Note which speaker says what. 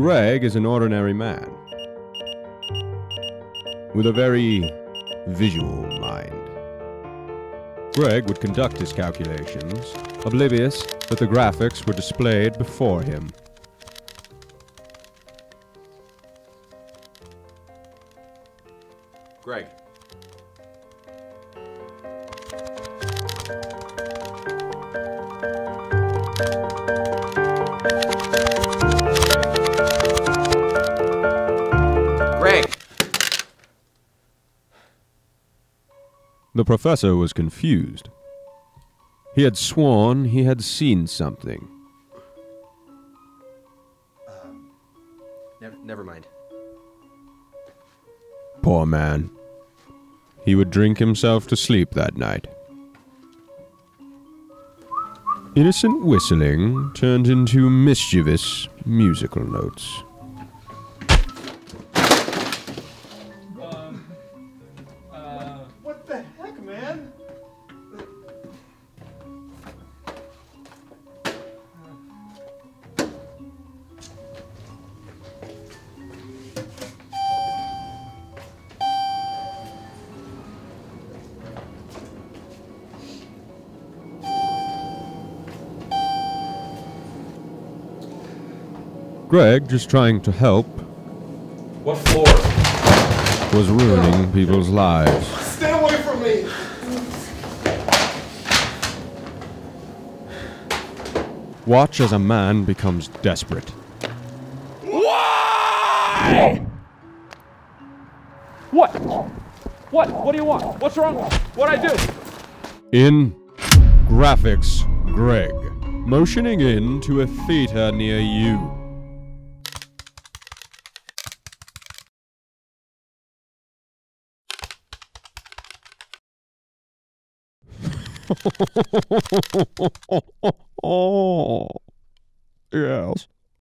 Speaker 1: Greg is an ordinary man with a very visual mind. Greg would conduct his calculations, oblivious that the graphics were displayed before him.
Speaker 2: Greg. Greg!
Speaker 1: The professor was confused. He had sworn he had seen something.
Speaker 2: Uh, never, never mind.
Speaker 1: Poor man. He would drink himself to sleep that night. Innocent whistling turned into mischievous musical notes. Greg, just trying to help,
Speaker 3: What floor?
Speaker 1: was ruining people's lives.
Speaker 3: Stay away from me!
Speaker 1: Watch as a man becomes desperate.
Speaker 4: Why? What? What? What do you want? What's wrong? What'd I do?
Speaker 1: In graphics, Greg, motioning in to a theater near you. Oh, yes.